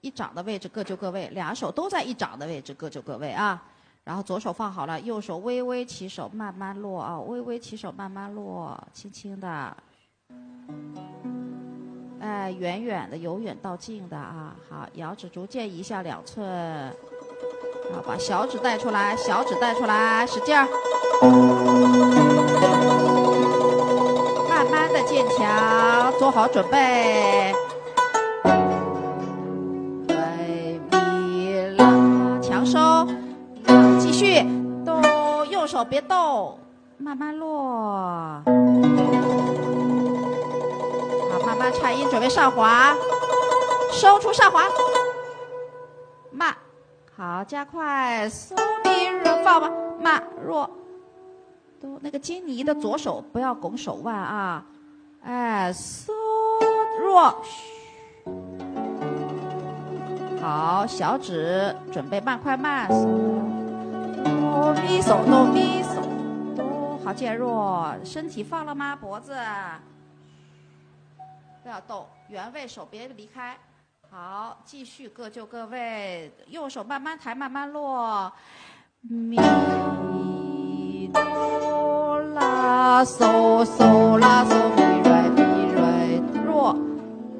一掌的位置各就各位，两手都在一掌的位置各就各位啊。然后左手放好了，右手微微起手，慢慢落啊，微微起手，慢慢落，轻轻的。哎，远远的，由远到近的啊。好，摇指逐渐移下两寸。好，把小指带出来，小指带出来，使劲儿。慢慢的渐强，做好准备。手别动，慢慢落。好，慢慢颤音，准备上滑，收出上滑，慢。好，加快，嗦咪润放吧，慢弱，都那个金妮的左手不要拱手腕啊，哎，嗦弱，好，小指准备慢快慢，哆咪嗦哆咪嗦哆，好渐弱，身体放了吗？脖子不要动，原位手别离开。好，继续各就各位，右手慢慢抬，慢慢落，咪哆啦嗦嗦啦嗦咪瑞咪瑞弱，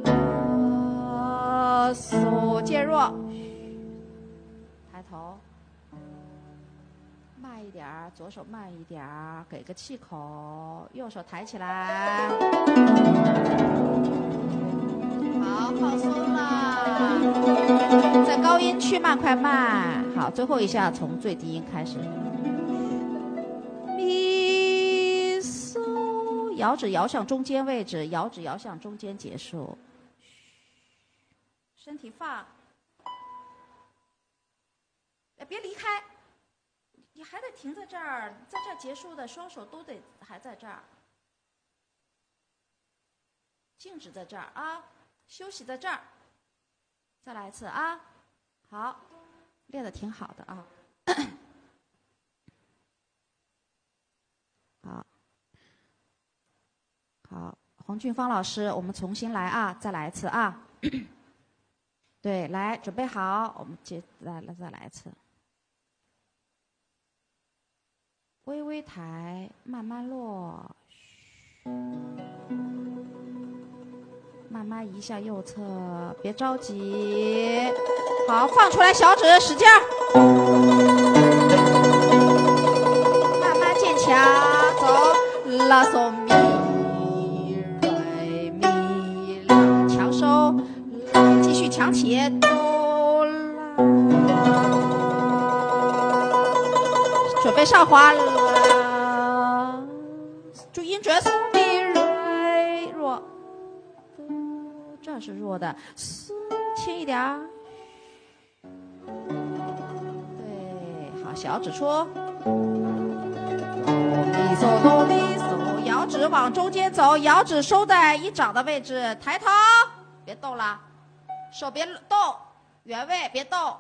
啦嗦渐弱，慢一点儿，左手慢一点儿，给个气口，右手抬起来。好，放松了，在高音区慢快慢。好，最后一下从最低音开始。咪嗦，摇指摇向中间位置，摇指摇向中间结束。身体放，哎，别离开，你还得停在这儿，在这儿结束的，双手都得还在这儿，静止在这儿啊。休息在这儿，再来一次啊！好，练的挺好的啊。好，好，洪俊芳老师，我们重新来啊！再来一次啊！对，来，准备好，我们接来来再来一次。微微抬，慢慢落。慢慢移向右侧，别着急。好，放出来小指，使劲儿。慢慢渐强，走。拉嗦咪瑞咪拉，强收。继续强起，哆啦。准备上滑，注音准。这是弱的，轻一点。对，好，小指出。咪嗦哆咪嗦，摇指往中间走，摇指收在一掌的位置，抬头，别动了，手别动，原位别动。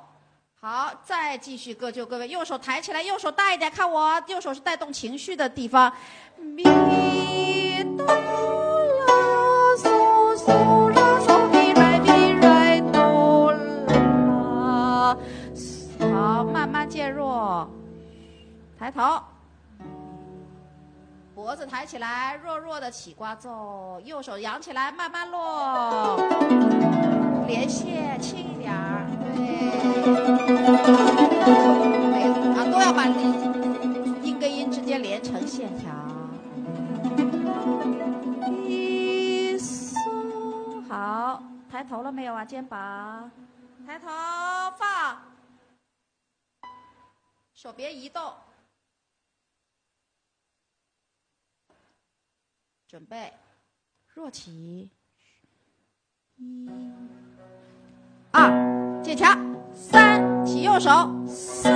好，再继续各就各位，右手抬起来，右手大一点，看我，右手是带动情绪的地方。咪哆啦嗦嗦。好，慢慢渐弱，抬头，脖子抬起来，弱弱的起瓜奏，右手扬起来，慢慢落，连线轻一点儿，对，啊，都要把音跟音之间连成线条。一嗦，好，抬头了没有啊？肩膀，抬头放。手别移动，准备，弱起，一、二，渐强，三，起右手，四。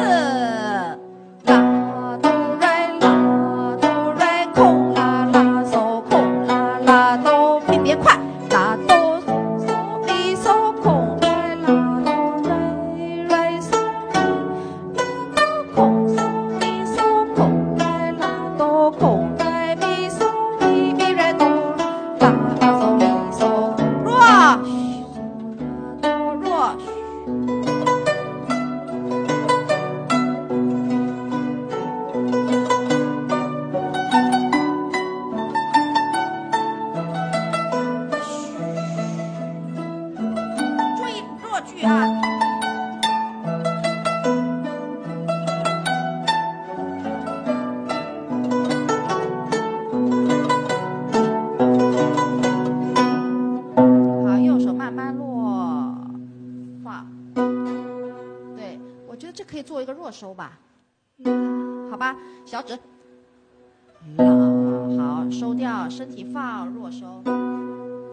收吧，好吧，小指。好，收掉，身体放，弱收。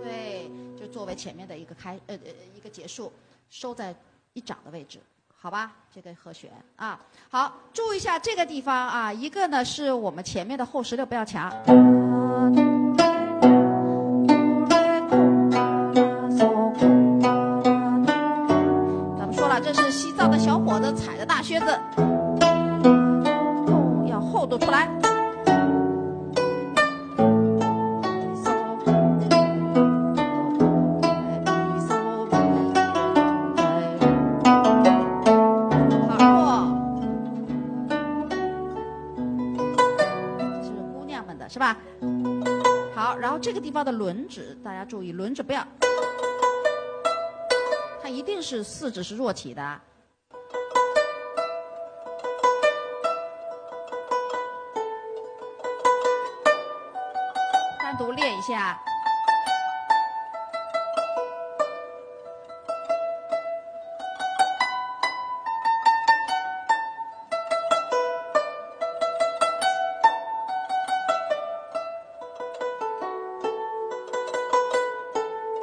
对，就作为前面的一个开，呃呃，一个结束，收在一掌的位置，好吧？这个和弦啊，好，注意一下这个地方啊，一个呢是我们前面的后十六不要强。咱们说了，这是西藏的小伙子踩靴子，要厚度出来。好弱，这是姑娘们的是吧？好，然后这个地方的轮指，大家注意，轮指不要，它一定是四指是弱体的。都练一下。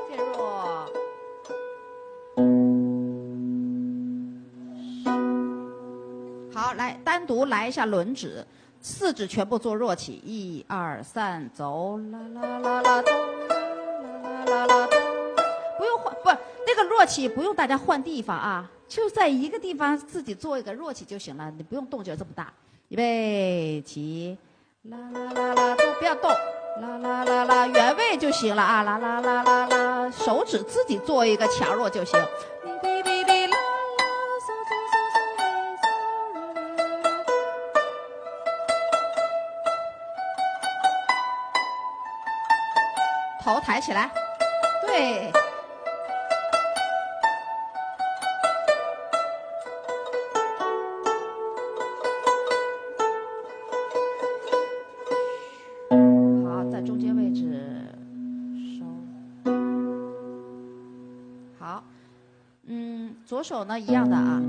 渐弱。好，来单独来一下轮指，四指全部做弱起，一二三，走啦啦啦啦咚啦啦啦啦，不用换，不那个弱起不用大家换地方啊，就在一个地方自己做一个弱起就行了，你不用动静这么大。预备起，啦啦啦啦，都不要动，啦啦啦啦，原位就行了啊，啦啦啦啦啦，手指自己做一个强弱就行。抬起来，对。好，在中间位置收。好，嗯，左手呢一样的啊。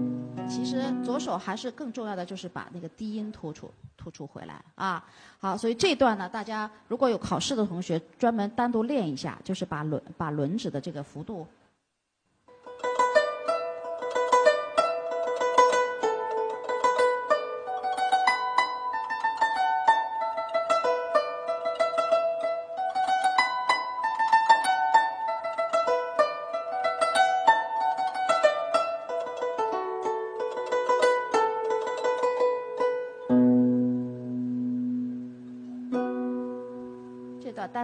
其实左手还是更重要的，就是把那个低音突出突出回来啊。好，所以这段呢，大家如果有考试的同学，专门单独练一下，就是把轮把轮指的这个幅度。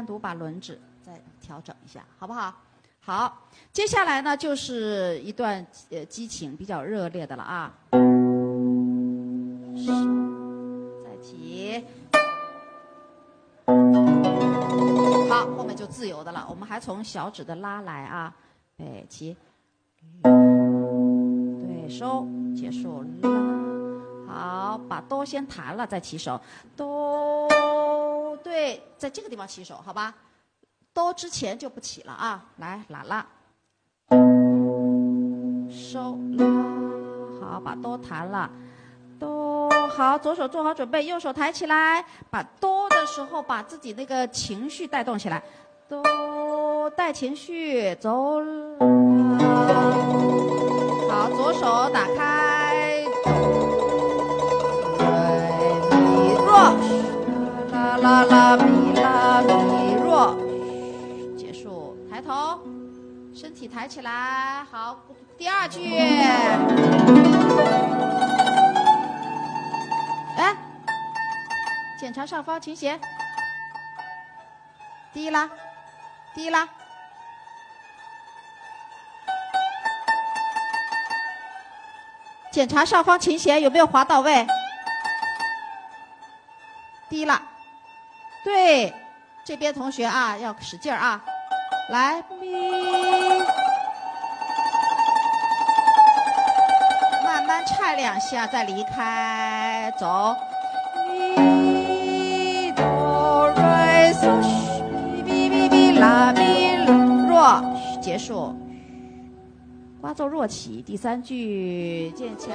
单独把轮指再调整一下，好不好？好，接下来呢就是一段呃激情比较热烈的了啊。再起，好，后面就自由的了。我们还从小指的拉来啊，对，起，对，收，结束，好，把哆先弹了再起手，哆。对，在这个地方起手，好吧？哆之前就不起了啊，来拉拉，收拉，好，把哆弹了，哆好，左手做好准备，右手抬起来，把哆的时候把自己那个情绪带动起来，哆带情绪，走，好，左手打开，啦啦咪啦咪弱，结束，抬头，身体抬起来，好，第二句，哎，检查上方琴弦，低拉，低拉，检查上方琴弦有没有滑到位，低了。对，这边同学啊，要使劲儿啊！来，咪，慢慢颤两下再离开，走。咪哆瑞嗦咪咪咪咪拉咪弱，结束。刮奏弱起，第三句渐强。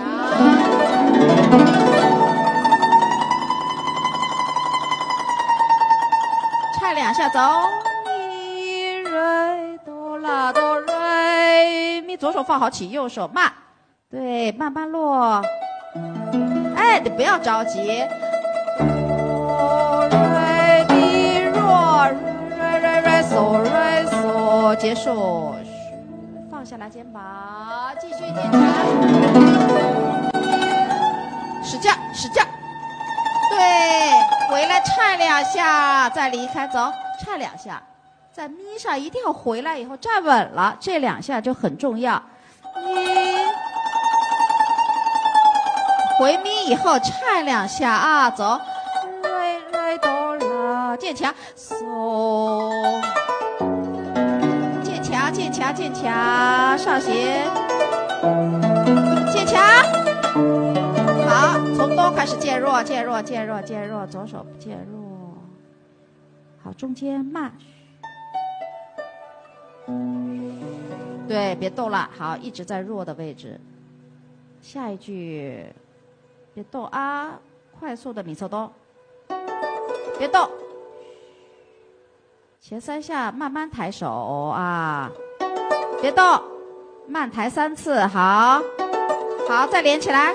两下走。咪瑞哆啦哆瑞咪，左手放好起，右手慢。对，慢慢落。哎，你不要着急。哆瑞咪弱，瑞瑞瑞嗦瑞嗦，结束。放下来肩膀，继续坚强。使劲，使劲。对，回来颤两下，再离开，走，颤两下，在咪上一定要回来以后站稳了，这两下就很重要。咪。回咪以后颤两下啊，走，来来哆啦，渐强，嗦，渐强渐强渐强，上斜，渐强，从哆开始渐弱渐弱渐弱渐弱，左手渐弱，好，中间慢，对，别动了，好，一直在弱的位置，下一句。别动啊！快速的米色哆，别动。前三下慢慢抬手啊，别动，慢抬三次，好，好，再连起来。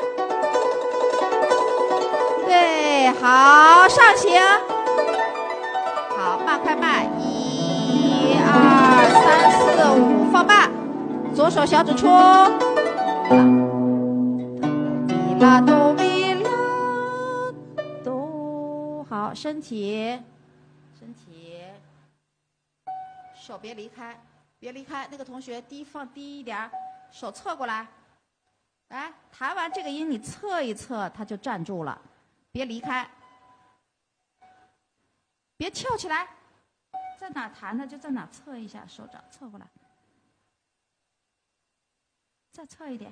好，上行。好，慢快慢，一二三四五，放慢，左手小指出。拉哆咪拉哆，好。身体，身体，手别离开，别离开。那个同学低放低一点，手侧过来，来弹完这个音，你侧一侧，他就站住了，别离开，别翘起来，在哪弹的就在哪侧一下，手掌侧过来，再侧一点，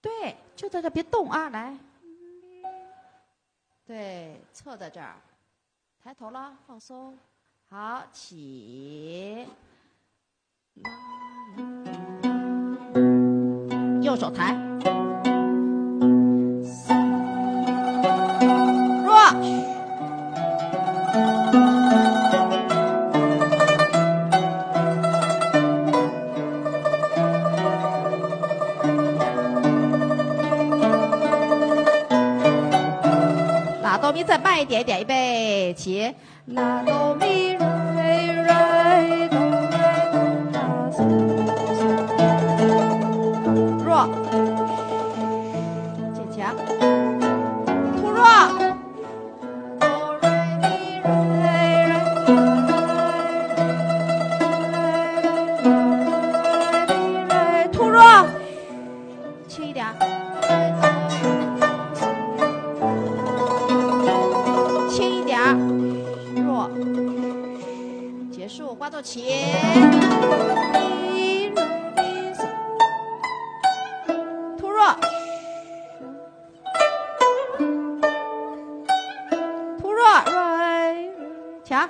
对，就在这别动啊，来。对，侧在这儿，抬头了，放松，好，起，右手抬。再慢一点点，预备起，拉哆咪瑞瑞刮奏起，突弱，突弱，瑞强，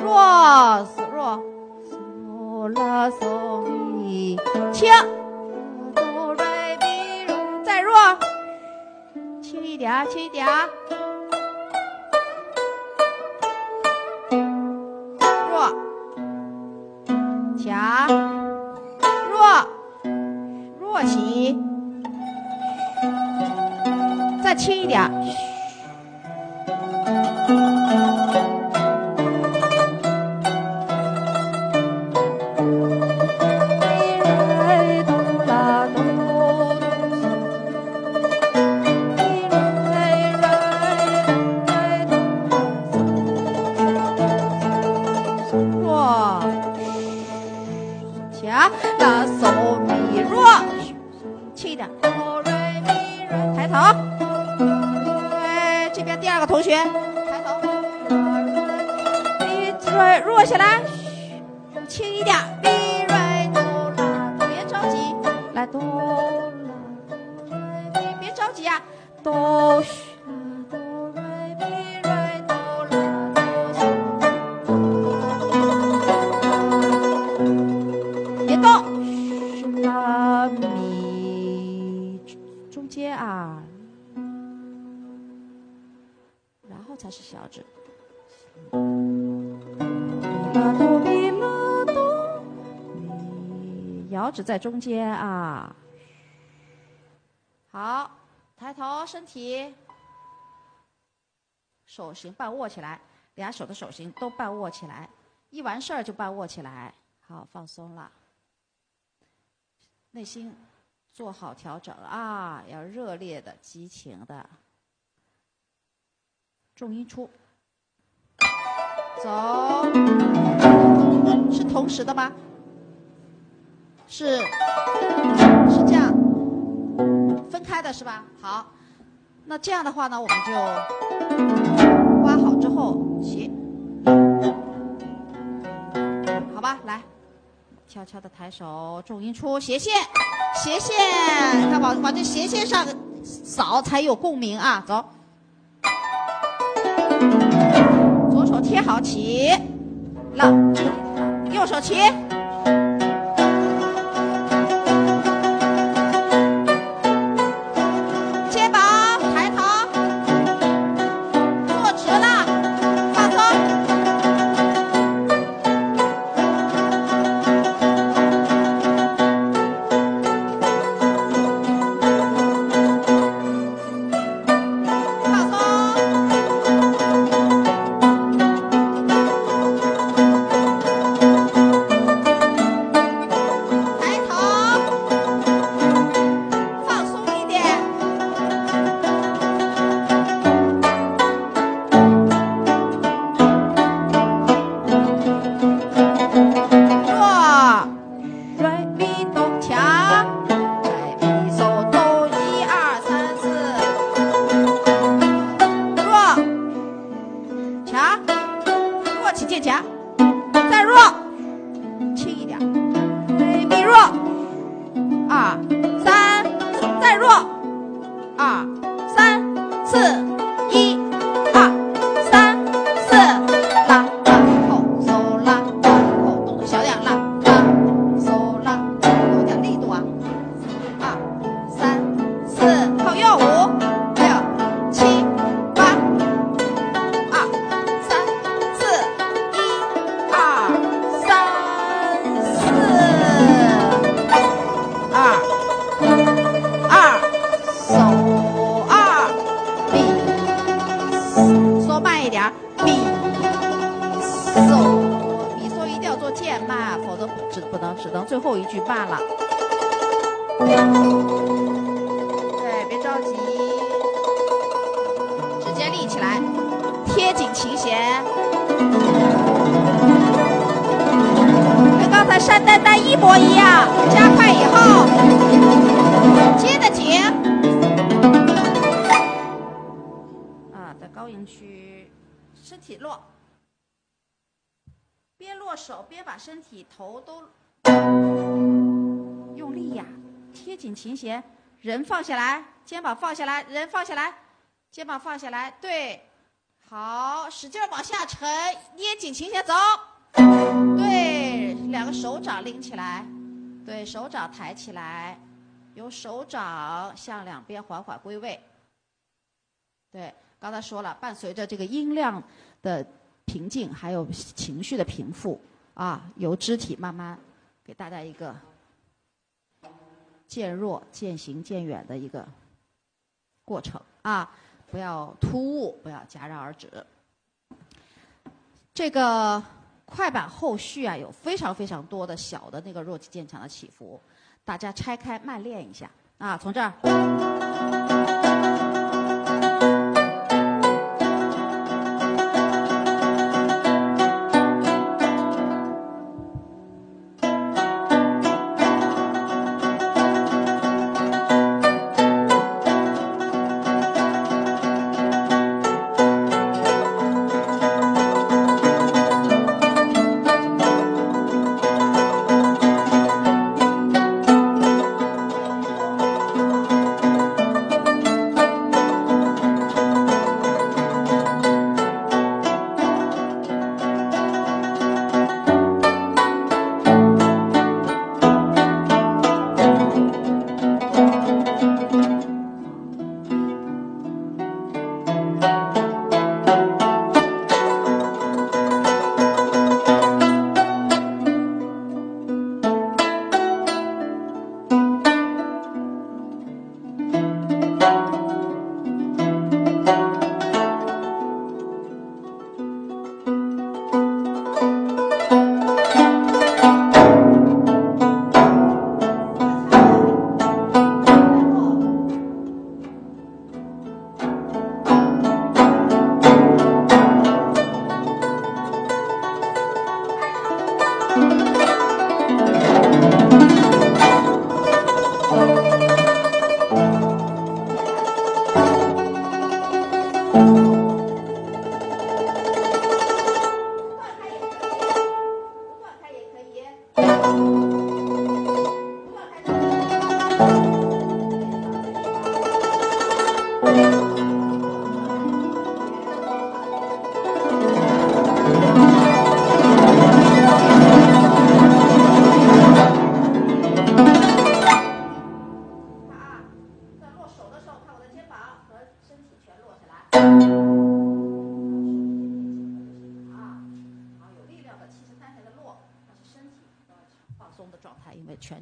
弱弱，嗦啦嗦咪，轻，再弱，轻一点，轻一点。轻一点。咪，摇指在中间啊。好，抬头，身体，手型半握起来，俩手的手型都半握起来，一完事儿就半握起来。好，放松了，内心做好调整啊，要热烈的、激情的，重音出，走，是同时的吗？是，是这样。分开的是吧？好，那这样的话呢，我们就刮好之后起，好吧，来，悄悄的抬手，重音出，斜线，斜线，看往往这斜线上扫才有共鸣啊，走，左手贴好起，了，右手起。在高音区，身体落，边落手边把身体头都用力呀，贴紧琴弦人放下来，肩膀放下来，人放下来，肩膀放下来，对，好，使劲往下沉，捏紧琴弦走，对，两个手掌拎起来，对手掌抬起来，由手掌向两边缓缓归位，对，刚才说了，伴随着这个音量的平静，还有情绪的平复，啊，由肢体慢慢给大家一个。渐弱、渐行渐远的一个过程啊！不要突兀，不要戛然而止。这个快板后续啊，有非常非常多的小的那个弱极渐强的起伏，大家拆开慢练一下啊！从这儿。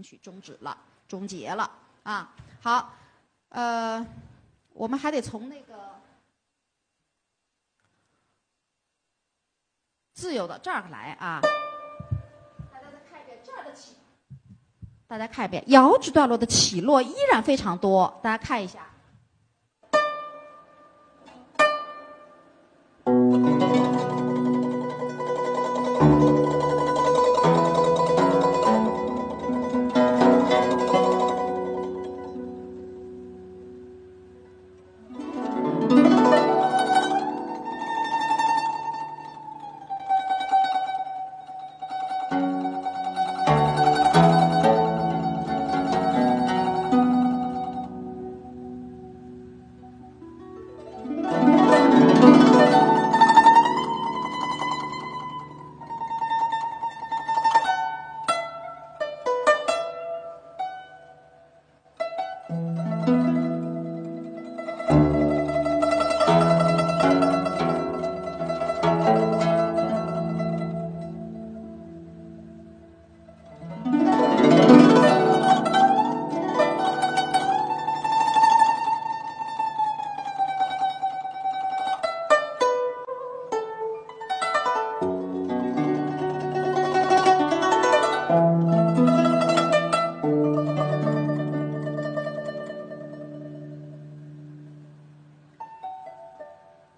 全曲终止了，终结了啊。好，呃，我们还得从那个自由的这儿来啊。大家再看一遍这儿的起，大家看一遍摇指段落的起落依然非常多，大家看一下。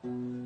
刚才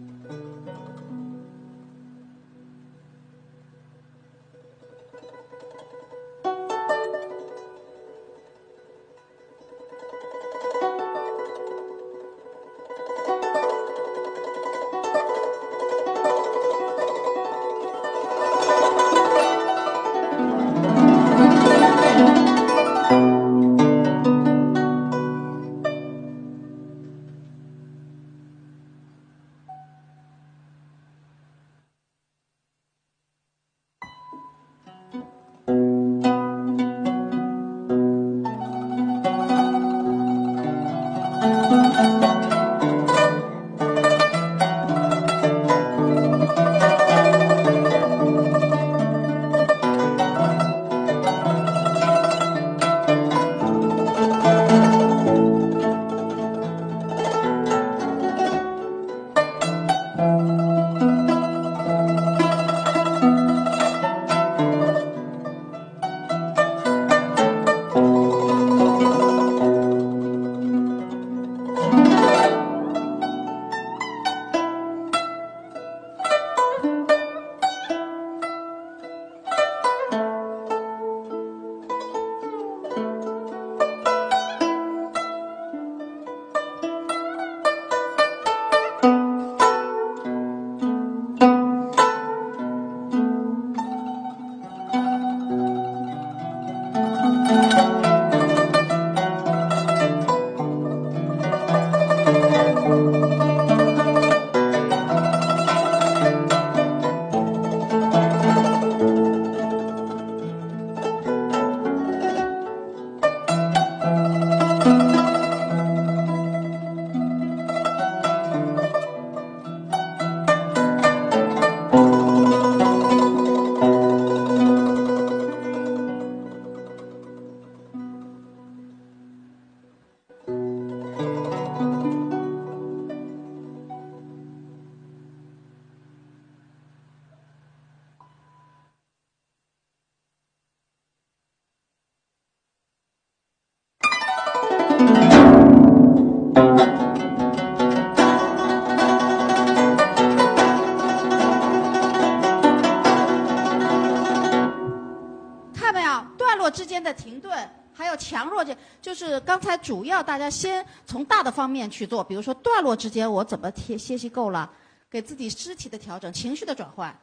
主要大家先从大的方面去做，比如说段落之间我怎么贴歇息够了，给自己肢体的调整、情绪的转换，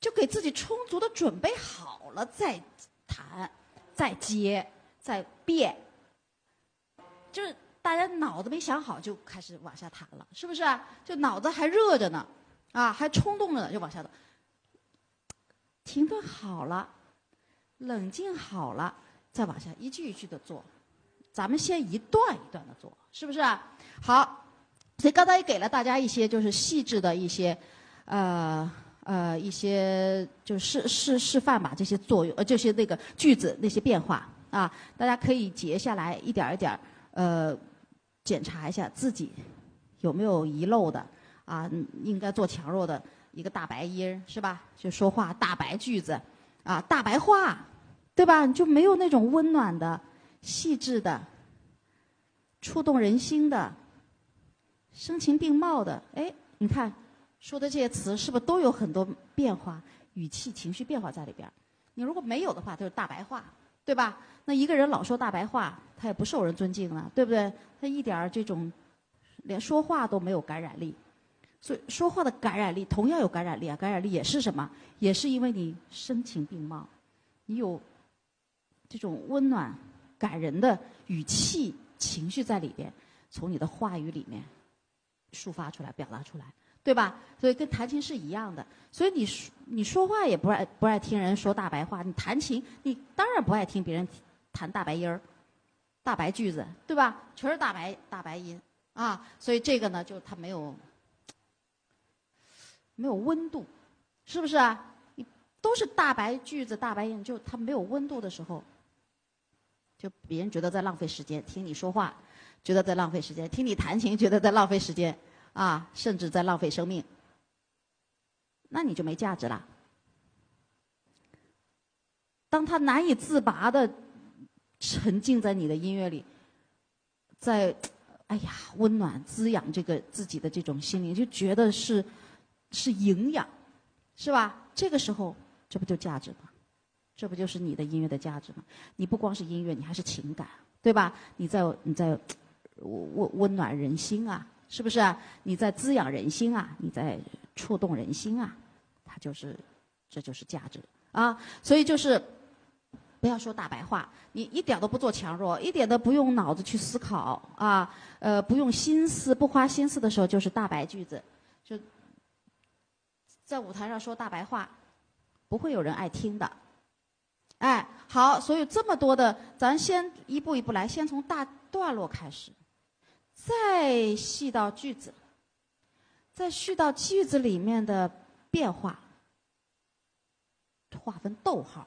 就给自己充足的准备好了再弹、再接、再变。就是大家脑子没想好就开始往下弹了，是不是？就脑子还热着呢，啊，还冲动着呢，就往下走。停顿好了，冷静好了。再往下一句一句的做，咱们先一段一段的做，是不是？好，所以刚才也给了大家一些就是细致的一些，呃呃一些就是示示示范吧，这些作用呃这些那个句子那些变化啊，大家可以截下来一点一点呃检查一下自己有没有遗漏的啊，应该做强弱的一个大白音是吧？就说话大白句子啊，大白话，对吧？就没有那种温暖的、细致的、触动人心的。声情并茂的，哎，你看说的这些词是不是都有很多变化、语气、情绪变化在里边？你如果没有的话，就是大白话，对吧？那一个人老说大白话，他也不受人尊敬了，对不对？他一点这种连说话都没有感染力，所以说话的感染力同样有感染力啊！感染力也是什么？也是因为你声情并茂，你有这种温暖、感人的语气、情绪在里边，从你的话语里面。抒发出来，表达出来，对吧？所以跟弹琴是一样的。所以你说你说话也不爱不爱听人说大白话，你弹琴你当然不爱听别人弹大白音儿、大白句子，对吧？全是大白大白音啊！所以这个呢，就它没有没有温度，是不是啊？你都是大白句子、大白音，就它没有温度的时候，就别人觉得在浪费时间听你说话。觉得在浪费时间，听你弹琴觉得在浪费时间，啊，甚至在浪费生命，那你就没价值了。当他难以自拔的沉浸在你的音乐里，在，哎呀，温暖滋养这个自己的这种心灵，就觉得是是营养，是吧？这个时候，这不就价值吗？这不就是你的音乐的价值吗？你不光是音乐，你还是情感，对吧？你在你在。温温暖人心啊，是不是啊？你在滋养人心啊，你在触动人心啊，它就是，这就是价值啊。所以就是，不要说大白话，你一点都不做强弱，一点都不用脑子去思考啊，呃，不用心思，不花心思的时候就是大白句子，就在舞台上说大白话，不会有人爱听的。哎，好，所以这么多的，咱先一步一步来，先从大段落开始。再细到句子，再续到句子里面的变化，划分逗号。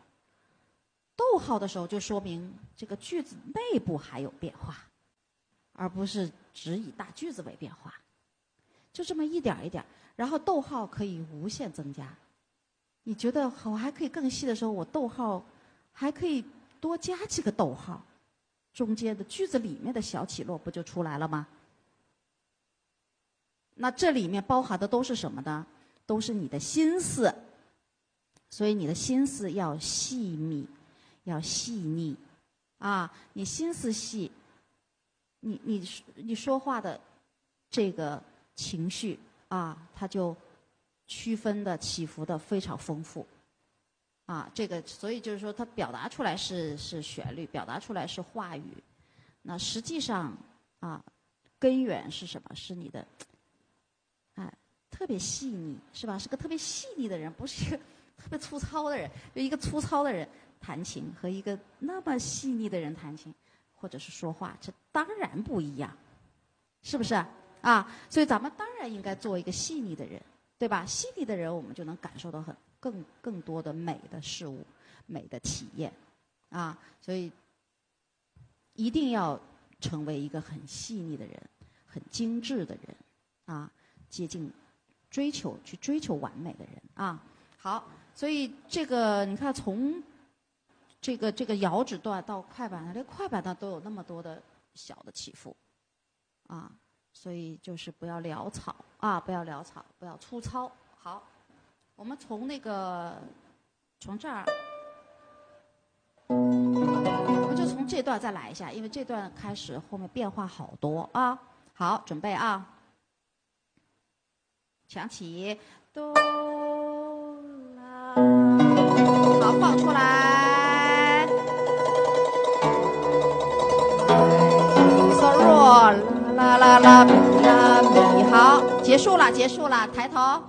逗号的时候就说明这个句子内部还有变化，而不是只以大句子为变化。就这么一点一点，然后逗号可以无限增加。你觉得我还可以更细的时候，我逗号还可以多加几个逗号。中间的句子里面的小起落不就出来了吗？那这里面包含的都是什么呢？都是你的心思，所以你的心思要细密，要细腻，啊，你心思细，你你你说话的这个情绪啊，它就区分的起伏的非常丰富。啊，这个所以就是说，它表达出来是是旋律，表达出来是话语，那实际上啊，根源是什么？是你的，哎，特别细腻，是吧？是个特别细腻的人，不是一个特别粗糙的人。就一个粗糙的人弹琴和一个那么细腻的人弹琴，或者是说话，这当然不一样，是不是？啊，所以咱们当然应该做一个细腻的人，对吧？细腻的人，我们就能感受到很。更更多的美的事物，美的体验，啊，所以一定要成为一个很细腻的人，很精致的人，啊，接近追求去追求完美的人啊。好，所以这个你看，从这个这个摇指段到快板，连快板段都有那么多的小的起伏，啊，所以就是不要潦草啊，不要潦草，不要粗糙。好。我们从那个从这儿，我们就从这段再来一下，因为这段开始后面变化好多啊。好，准备啊，响起，哆啦，好放出来，嗦，啦啦啦啦啦咪，好，结束了，结束了，抬头，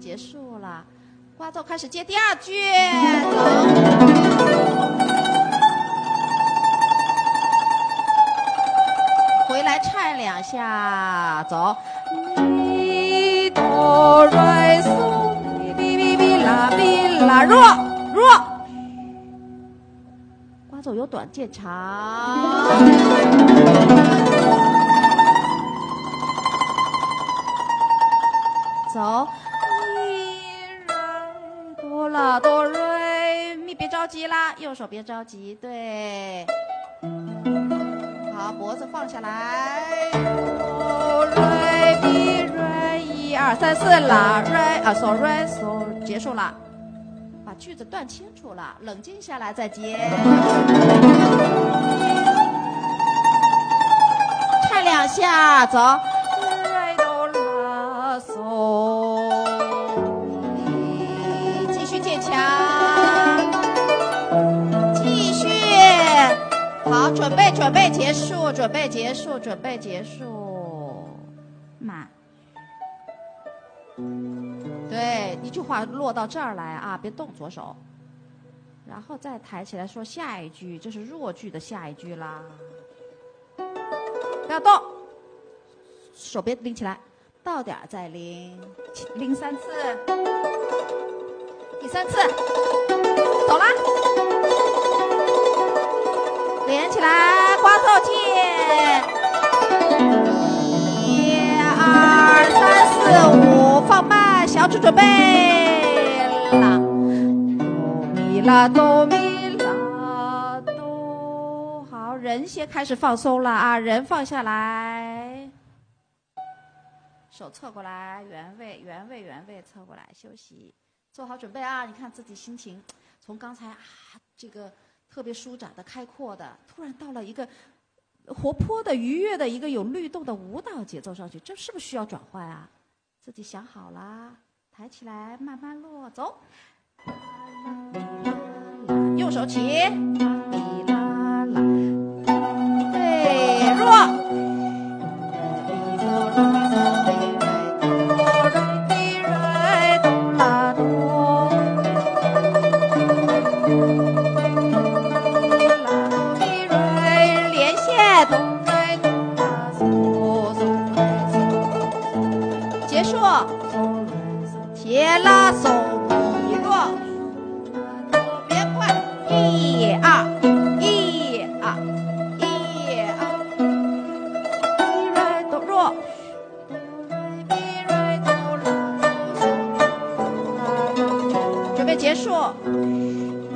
结束。花奏开始接第二句，走，回来颤两下，走，咪哆来嗦咪咪咪啦咪啦弱弱，刮走有短渐长，走，着急啦，右手别着急，对，好，脖子放下来，哆瑞咪瑞，一二三四啦瑞啊嗦瑞嗦，结束了。把句子断清楚了，冷静下来再接。唱两下，走。准备，准备结束，准备结束，准备结束，慢。对，一句话落到这儿来啊，别动左手，然后再抬起来说下一句，这是弱句的下一句啦。不要动，手别拎起来，到点儿再拎，拎三次，第三次，走啦，连起来，刮奏键，一二三四五，放慢，小指准备啦，哆咪啦哆咪啦哆，好，人先开始放松了啊，人放下来，手侧过来，原位，原位，原位，侧过来休息，做好准备啊！你看自己心情，从刚才啊这个特别舒展的、开阔的，突然到了一个活泼的、愉悦的一个有律动的舞蹈节奏上去，这是不是需要转换啊？自己想好了，抬起来，慢慢落，走。右手起，啦啦啦，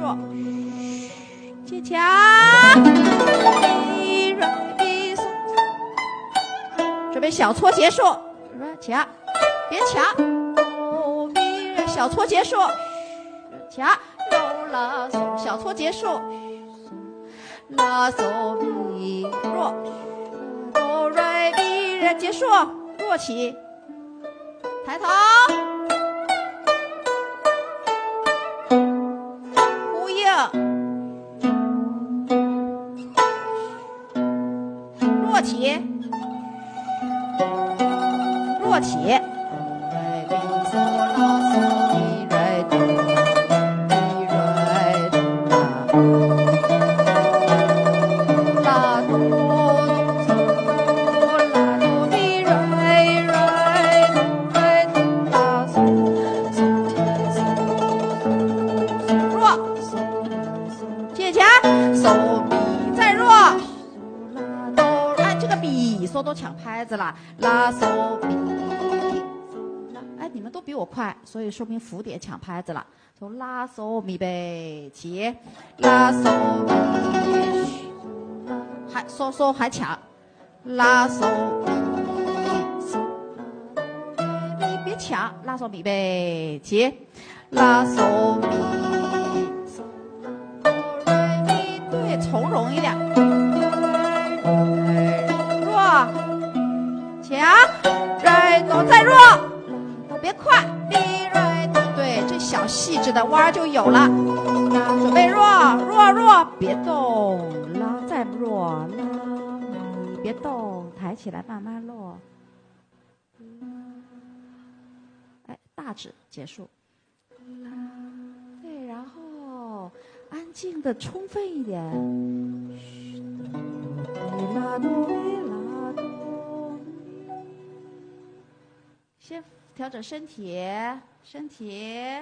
弱，坚强，咪来咪嗦，准备小搓结束，强，别抢。小搓结束，掐哆啦嗦，小搓结束，啦嗦咪弱，哆来咪结束，弱起，抬头，起，落起。所以说明浮点抢拍子了。从拉嗦咪贝起，拉嗦咪，还嗦嗦还抢，拉嗦咪嗦拉咪别抢，拉嗦咪贝起，拉嗦咪嗦拉哆来咪，对，从容一点。强，瑞哆再弱，别快，咪瑞哆，对，这小细致的弯就有了。准备弱弱弱，别动，拉再弱，拉你别动，抬起来慢慢落。哎，大指结束。对，然后安静的充分一点。咪拉哆咪拉。先调整身体，身体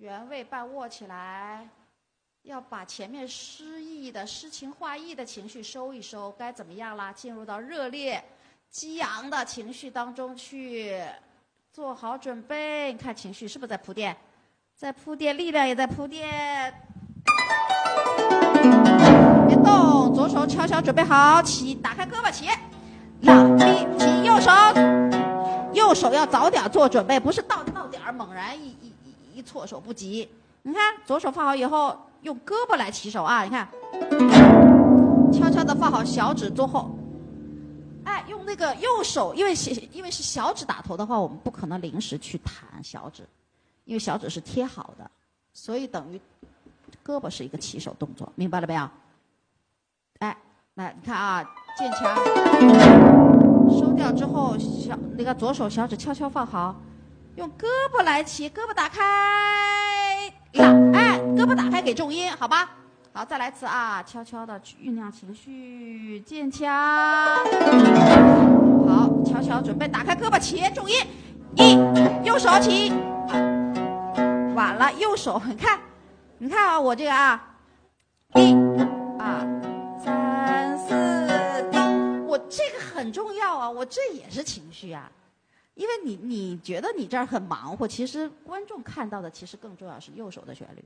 原位半握起来，要把前面诗意的诗情画意的情绪收一收。该怎么样啦？进入到热烈、激昂的情绪当中去，做好准备。你看情绪是不是在铺垫？在铺垫，力量也在铺垫。别动，左手悄悄准备好，起，打开胳膊起，拉咪起，右手，右手要早点做准备，不是到到点儿猛然一一措手不及。你看，左手放好以后，用胳膊来起手啊！你看，悄悄的放好小指坐后，哎，用那个右手，因为因为是小指打头的话，我们不可能临时去弹小指。因为小指是贴好的，所以等于胳膊是一个起手动作，明白了没有？哎，来你看啊，剑强收掉之后，小那个左手小指悄悄放好，用胳膊来起，胳膊打开，拉，哎，胳膊打开给重音，好吧？好，再来一次啊，悄悄的酝酿情绪，剑强，好，悄悄准备打开胳膊起重音，一，右手起。晚了，右手你看，你看啊，我这个啊，一、二、三、四，我这个很重要啊，我这也是情绪啊，因为你你觉得你这儿很忙活，其实观众看到的其实更重要是右手的旋律，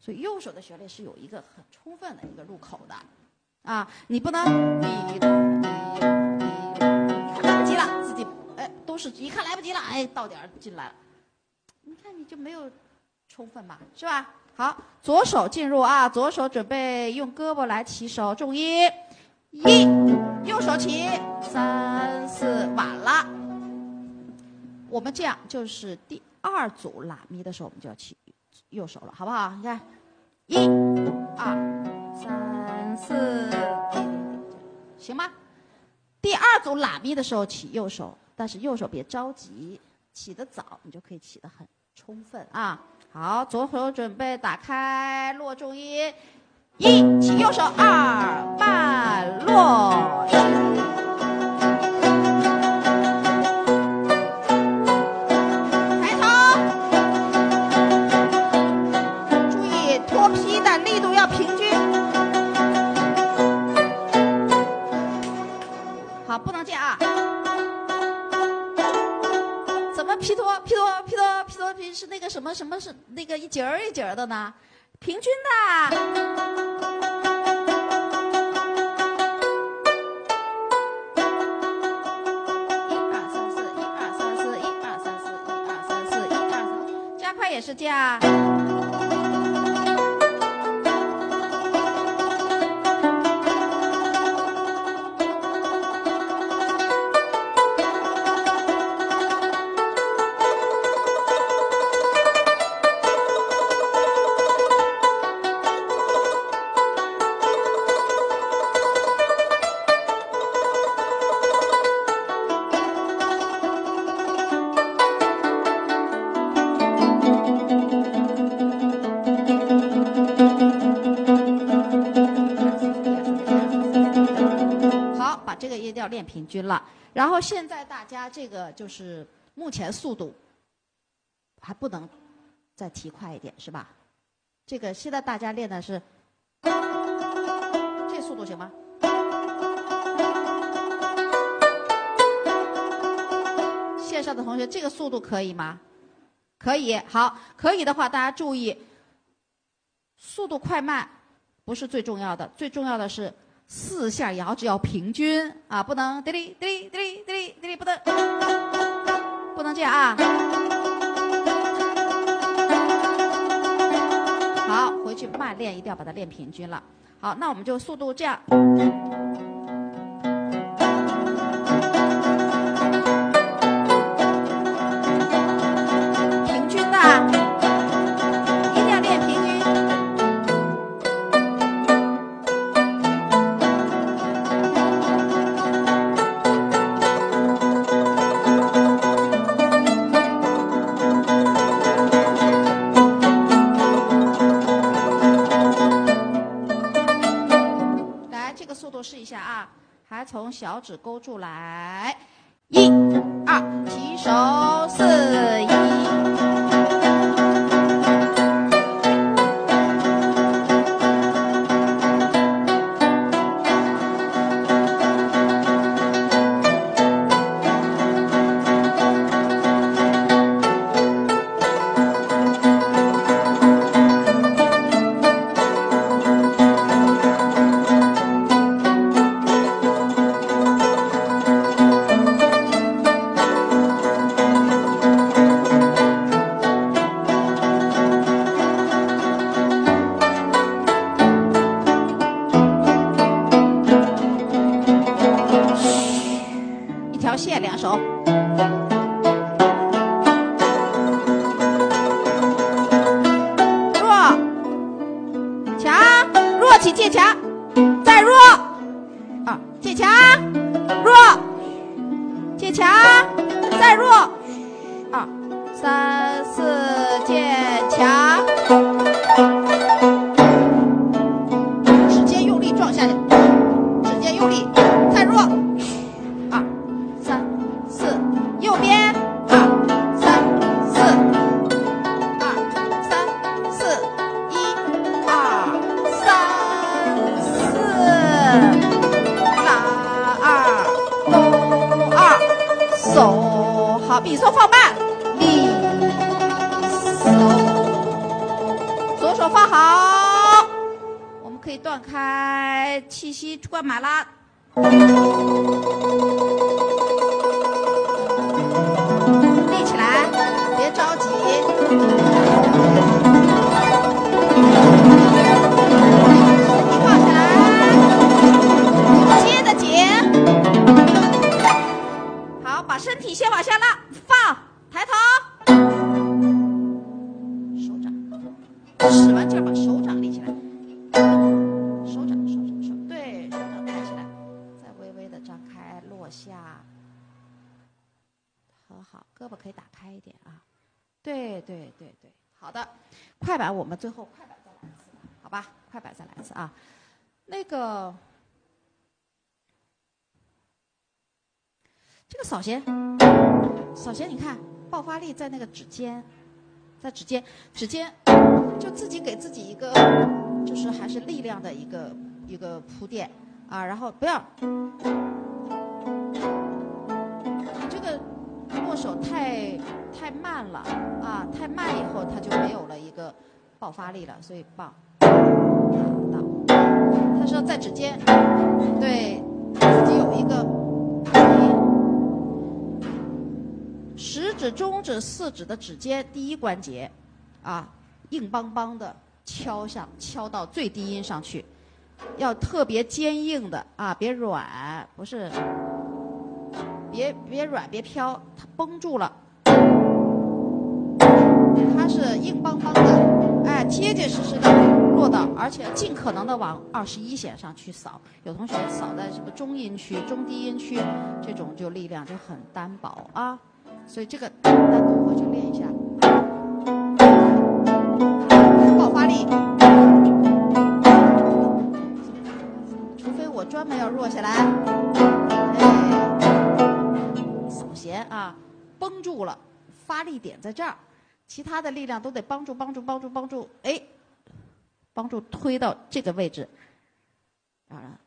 所以右手的旋律是有一个很充分的一个入口的，啊，你不能你你你来不及了，自己哎都是一看来不及了，哎到点儿进来了，你看你就没有。充分嘛，是吧？好，左手进入啊，左手准备用胳膊来起手，重音，一，右手起，三四，晚了。我们这样就是第二组拉咪的时候，我们就要起右手了，好不好？你看，一、二、三、四，行吗？第二组拉咪的时候起右手，但是右手别着急，起得早，你就可以起得很充分啊。好，左手准备打开落重音，一起右手二半落，节儿一节儿的呢？平均的。一二三四，一二三四，一二三四，一二三四，一二三，加快也是加。练平均了，然后现在大家这个就是目前速度还不能再提快一点，是吧？这个现在大家练的是这速度行吗？线上的同学，这个速度可以吗？可以，好，可以的话，大家注意，速度快慢不是最重要的，最重要的是。四下摇只要平均啊，不能滴哩滴哩滴哩滴哩滴哩，不能不能这样啊。好，回去慢练，一定要把它练平均了。好，那我们就速度这样。指勾住来，使完劲儿，把手掌立起来，手掌、手掌、手，对，手掌抬起来，再微微的张开，落下，很好，胳膊可以打开一点啊，对对对对，好的，快板我们最后快板再来一次，好吧，快板再来一次啊，那个这个扫弦，扫弦你看爆发力在那个指尖。在指尖，指尖，就自己给自己一个，就是还是力量的一个一个铺垫啊，然后不要，你这个握手太。太慢了啊！太慢以后，它就没有了一个爆发力了，所以棒。他说在指尖，对自己有一个指、中指、四指的指尖第一关节啊，硬邦邦的敲上，敲到最低音上去，要特别坚硬的啊，别软，不是，别别软，别飘，它绷住了。它是硬邦邦的，哎，结结实实的落到，而且尽可能的往二十一弦上去扫。有同学扫在什么中音区、中低音区，这种就力量就很单薄啊。所以这个单独回去练一下，爆发力。除非我专门要弱下来，哎，扫弦啊，绷住了，发力点在这儿。其他的力量都得帮助帮助帮助帮助，哎，帮助推到这个位置，啊，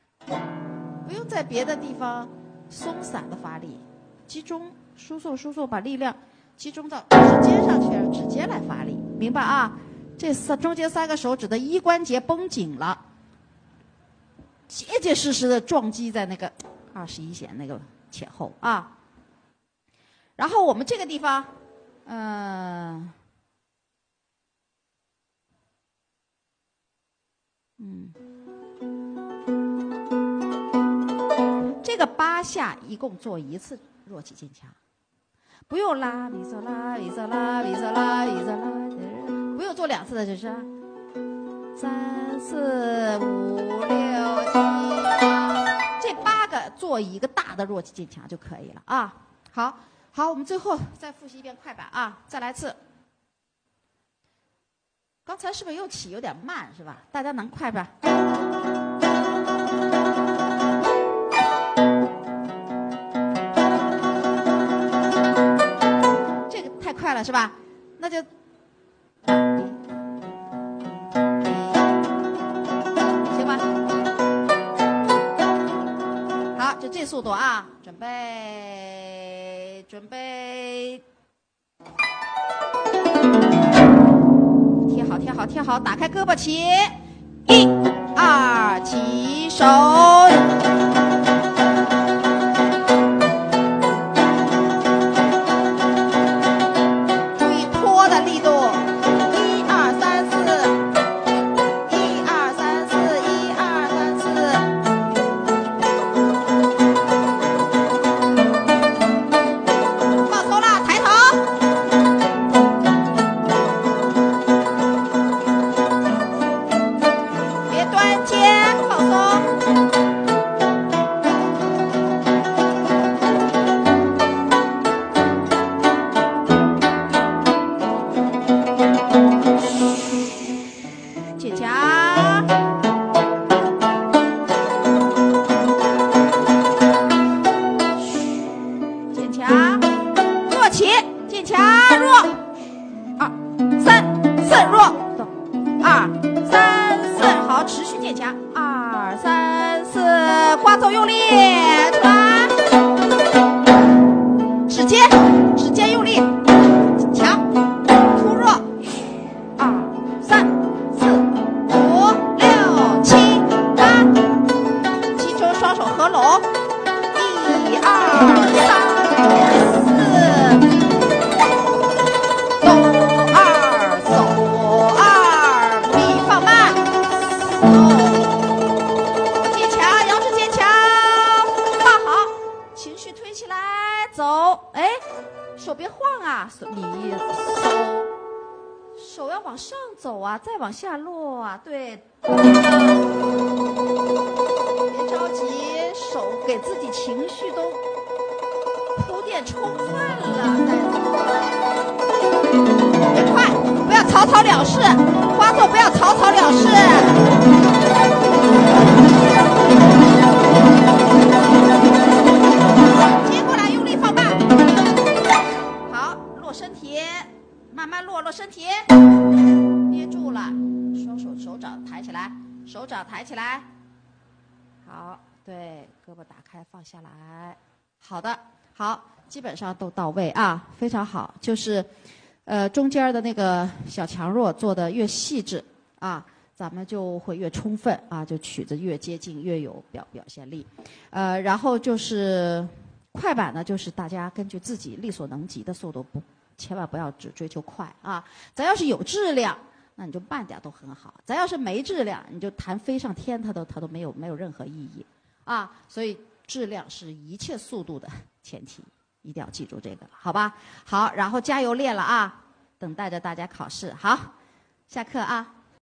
不用在别的地方松散的发力，集中输送输送，把力量集中到指尖上去，指尖来发力，明白啊？这三中间三个手指的一关节绷紧了，结结实实的撞击在那个二十一弦那个前后啊，然后我们这个地方。嗯，嗯，这个八下一共做一次弱起渐强，不用拉，咪嗦拉，咪嗦拉，咪嗦拉，咪嗦拉，不用做两次的，就是三四五六七八，这八个做一个大的弱起渐强就可以了啊。好。好，我们最后再复习一遍快板啊！再来一次。刚才是不是又起有点慢，是吧？大家能快吧？是吧？那就行吧。好，就这速度啊！准备。准备，贴好，贴好，贴好，打开胳膊起，一、二，起手。你手手要往上走啊，再往下落啊，对。别着急，手给自己情绪都铺垫充分了，再走。别快，不要草草了事，花作不要草草了事。慢慢落，落身体。憋住了，双手手掌抬起来，手掌抬起来。好，对，胳膊打开放下来。好的，好，基本上都到位啊，非常好。就是，呃，中间的那个小强弱做的越细致啊，咱们就会越充分啊，就曲子越接近，越有表表现力。呃，然后就是快板呢，就是大家根据自己力所能及的速度，不，千万不要只追求快啊。咱要是有质量，那你就慢点都很好。咱要是没质量，你就弹飞上天，它都它都没有没有任何意义啊。所以质量是一切速度的前提，一定要记住这个，好吧？好，然后加油练了啊，等待着大家考试。好，下课啊。